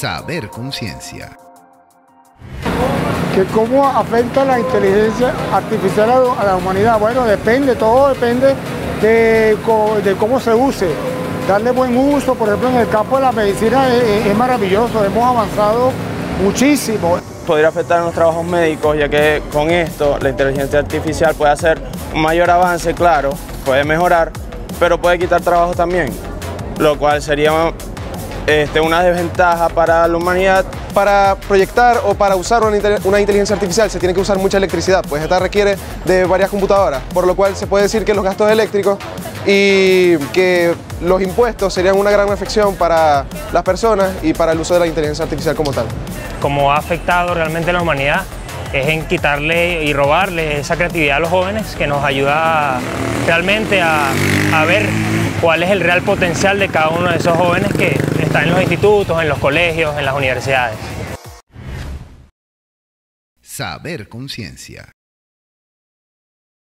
Saber Conciencia. que cómo afecta la inteligencia artificial a, la humanidad. Bueno, depende, todo depende de, de, cómo se use. Darle buen uso, por ejemplo, en el campo de la medicina es, es maravilloso, hemos avanzado muchísimo. Podría afectar a los trabajos médicos, ya que con esto la inteligencia artificial puede hacer un mayor avance, claro, puede mejorar, pero puede quitar trabajo también, lo cual sería este, una desventaja para la humanidad. Para proyectar o para usar una, inteligencia artificial se tiene que usar mucha electricidad, pues esta requiere de varias computadoras, por lo cual se puede decir que los gastos eléctricos y que los impuestos serían una gran afección para las personas y para el uso de la inteligencia artificial como tal. Como ha afectado realmente a la humanidad es en quitarle y robarle esa creatividad a los jóvenes que nos ayuda realmente a, a ver cuál es el real potencial de cada uno de esos jóvenes que están en los institutos, en los colegios, en las universidades. Saber conciencia.